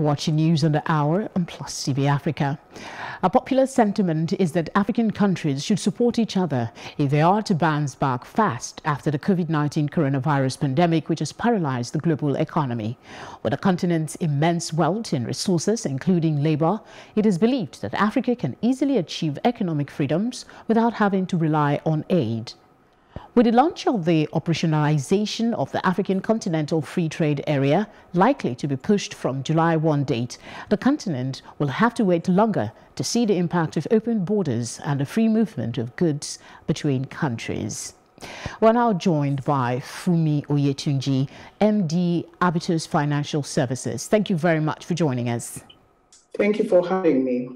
Watching News on the Hour on Plus TV Africa. A popular sentiment is that African countries should support each other if they are to bounce back fast after the COVID-19 coronavirus pandemic, which has paralyzed the global economy. With the continent's immense wealth in resources, including labor, it is believed that Africa can easily achieve economic freedoms without having to rely on aid. With the launch of the operationalization of the African Continental Free Trade Area, likely to be pushed from July 1 date, the continent will have to wait longer to see the impact of open borders and the free movement of goods between countries. We're now joined by Funke Oyetunji, MD Abitos Financial Services. Thank you very much for joining us. Thank you for having me.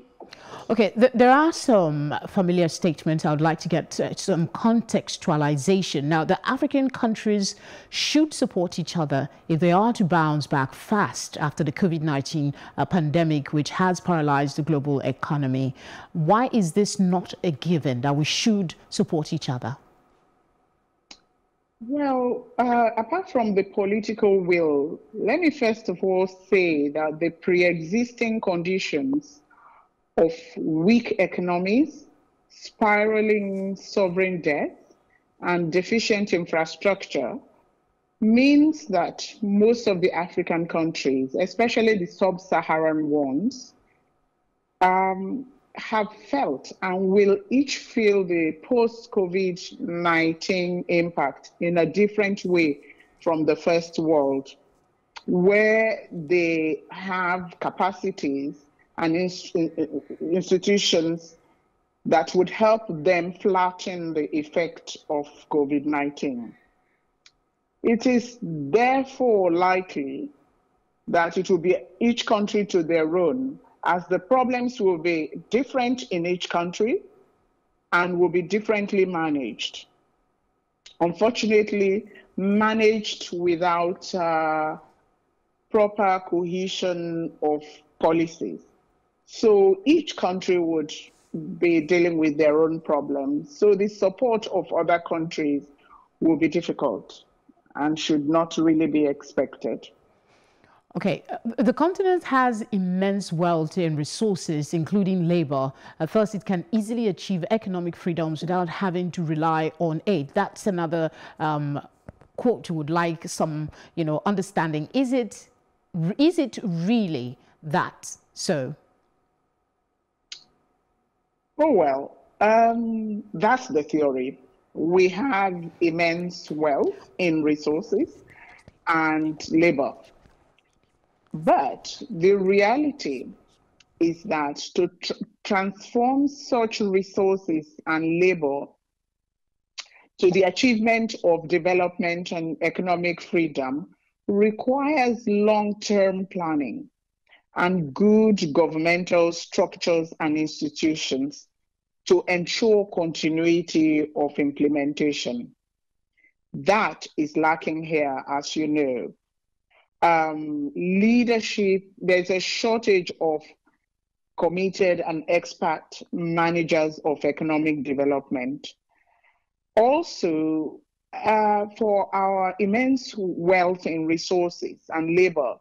Okay, th there are some familiar statements I would like to get uh, some contextualization. Now, the African countries should support each other if they are to bounce back fast after the COVID 19 uh, pandemic, which has paralyzed the global economy. Why is this not a given that we should support each other? Well, uh, apart from the political will, let me first of all say that the pre existing conditions of weak economies, spiraling sovereign debt, and deficient infrastructure means that most of the African countries, especially the sub Saharan ones, um, have felt and will each feel the post COVID 19 impact in a different way from the first world, where they have capacities and institutions that would help them flatten the effect of COVID 19. It is therefore likely that it will be each country to their own, as the problems will be different in each country and will be differently managed. Unfortunately, managed without uh, proper cohesion of policies. So each country would be dealing with their own problems. So the support of other countries will be difficult and should not really be expected. Okay, uh, the continent has immense wealth and resources, including labor. Uh, first, it can easily achieve economic freedoms without having to rely on aid. That's another um, quote you would like some, you know, understanding. Is it, is it really that so? Oh, well, um, that's the theory. We have immense wealth in resources and labor. But the reality is that to tr transform such resources and labor to the achievement of development and economic freedom requires long term planning and good governmental structures and institutions to ensure continuity of implementation. That is lacking here, as you know. Um, leadership, there's a shortage of committed and expert managers of economic development. Also, uh, for our immense wealth in resources and labor,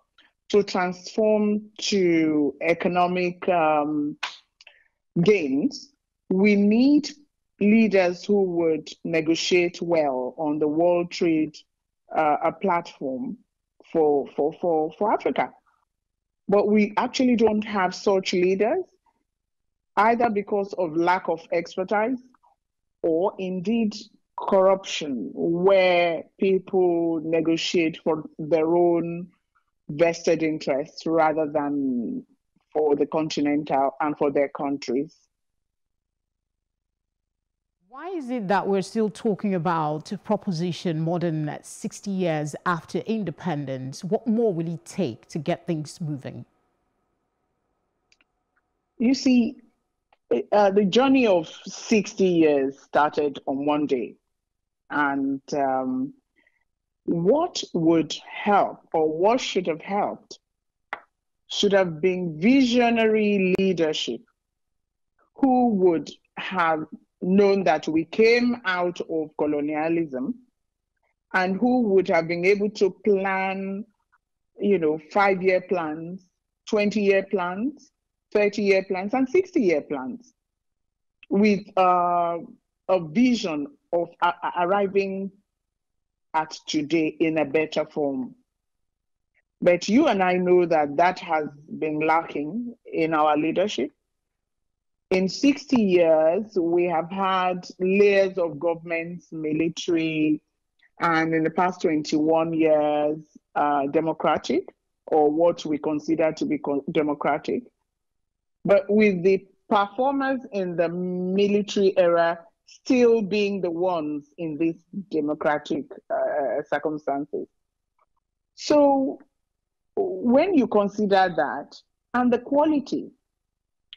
to transform to economic um, gains, we need leaders who would negotiate well on the World Trade uh, platform for, for, for, for Africa. But we actually don't have such leaders, either because of lack of expertise or indeed corruption, where people negotiate for their own vested interests rather than for the continental and for their countries. Why is it that we're still talking about proposition more than 60 years after independence? What more will it take to get things moving? You see, uh, the journey of 60 years started on one day. And um, what would help or what should have helped should have been visionary leadership who would have known that we came out of colonialism and who would have been able to plan, you know, five year plans 20 year plans, 30 year plans, and 60 year plans with uh, a vision of uh, arriving at today in a better form. But you and I know that that has been lacking in our leadership. In 60 years, we have had layers of governments, military, and in the past 21 years, uh, democratic, or what we consider to be democratic. But with the performers in the military era still being the ones in these democratic uh, circumstances. So when you consider that and the quality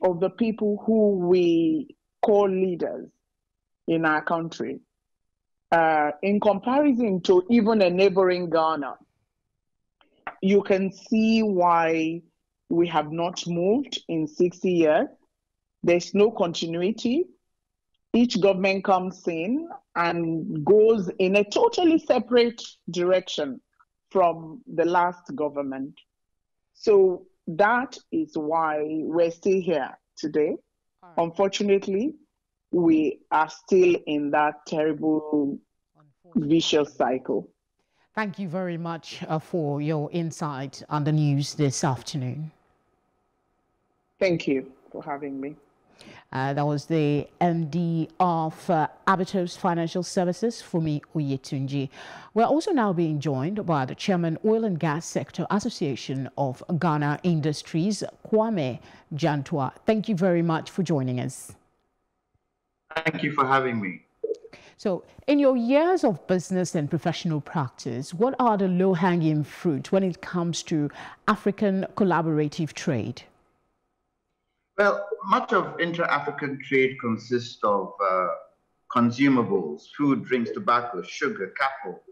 of the people who we call leaders in our country, uh, in comparison to even a neighboring Ghana, you can see why we have not moved in 60 years. There's no continuity. Each government comes in and goes in a totally separate direction from the last government. So that is why we're still here today. Right. Unfortunately, we are still in that terrible vicious cycle. Thank you very much uh, for your insight on the news this afternoon. Thank you for having me. Uh, that was the MD of uh, Abitos Financial Services, Funke Oyetunji. We're also now being joined by the Chairman, Oil and Gas Sector Association of Ghana Industries, Kwame Jantuah. Thank you very much for joining us. Thank you for having me. So, in your years of business and professional practice, what are the low hanging fruit when it comes to African collaborative trade? Well, much of inter-African trade consists of uh, consumables, food, drinks, tobacco, sugar, cattle,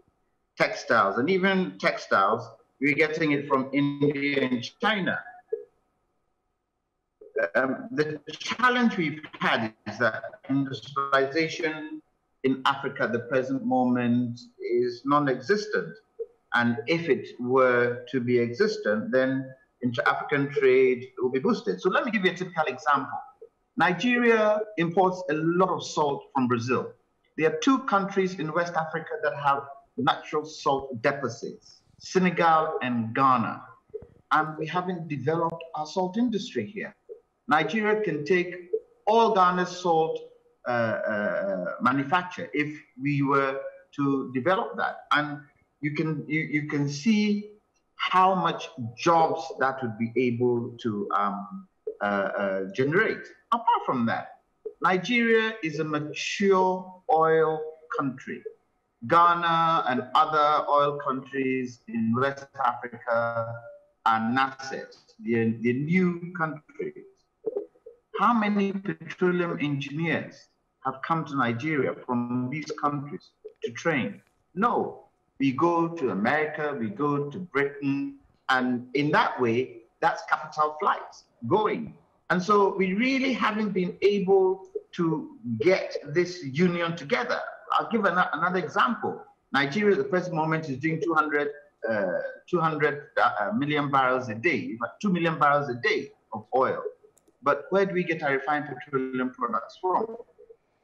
textiles, and even textiles, we're getting it from India and China. Um, the challenge we've had is that industrialization in Africa at the present moment is non-existent. And if it were to be existent, then inter-African trade will be boosted. So let me give you a typical example. Nigeria imports a lot of salt from Brazil. There are two countries in West Africa that have natural salt deposits, Senegal and Ghana. And we haven't developed our salt industry here. Nigeria can take all Ghana's salt uh, uh, manufacture if we were to develop that. And you can you, you can see how much jobs that would be able to um, uh, uh, generate. Apart from that, Nigeria is a mature oil country. Ghana and other oil countries in West Africa are nascent, they're, they're new countries. How many petroleum engineers have come to Nigeria from these countries to train? No, we go to America, we go to Britain, and in that way, that's capital flights going. And so we really haven't been able to get this union together. I'll give an, another example. Nigeria at the present moment is doing 200, uh, 200 uh, million barrels a day, 2 million barrels a day of oil. But where do we get our refined petroleum products from?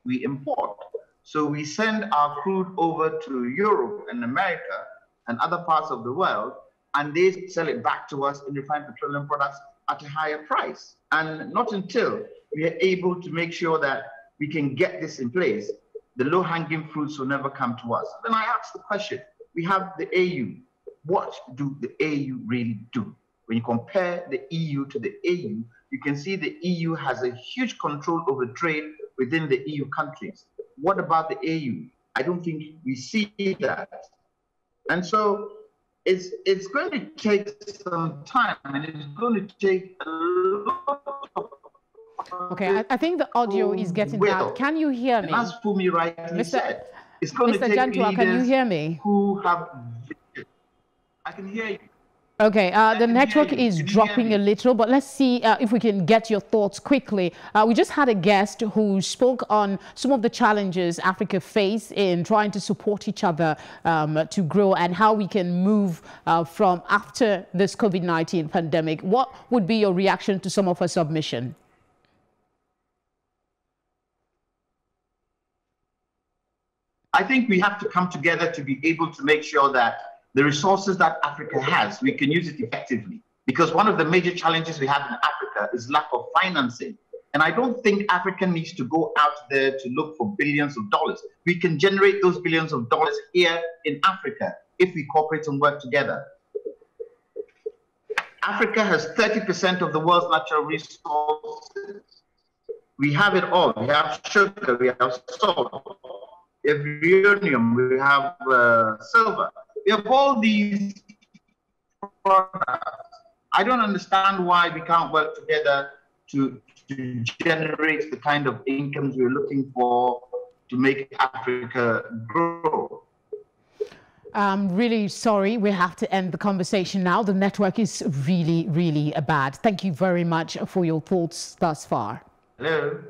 We import. So we send our crude over to Europe and America and other parts of the world, and they sell it back to us in refined petroleum products at a higher price. And not until we are able to make sure that we can get this in place, the low hanging fruits will never come to us. Then I ask the question we have the AU. What do the AU really do? When you compare the EU to the AU, you can see the EU has a huge control over trade within the EU countries. What about the AU? I don't think we see that. And so it's it's going to take some time and it's going to take a lot of Okay, I, I think the audio is getting bad. Can you hear me? As Funke rightly Mr. said, it's going Mr. to take Jantuah, can you hear me? Who have I can hear you. Okay, uh, the network is dropping a little, but let's see uh, if we can get your thoughts quickly. Uh, we just had a guest who spoke on some of the challenges Africa face in trying to support each other um, to grow and how we can move uh, from after this COVID-19 pandemic. What would be your reaction to some of her submission? I think we have to come together to be able to make sure that the resources that Africa has, we can use it effectively. Because one of the major challenges we have in Africa is lack of financing. And I don't think Africa needs to go out there to look for billions of dollars. We can generate those billions of dollars here in Africa if we cooperate and work together. Africa has 30% of the world's natural resources. We have it all. We have sugar, we have salt, we have uranium, we have uh, silver. We have all these products. I don't understand why we can't work together to, to generate the kind of incomes we're looking for to make Africa grow. I'm really sorry. We have to end the conversation now. The network is really, really bad. Thank you very much for your thoughts thus far. Hello.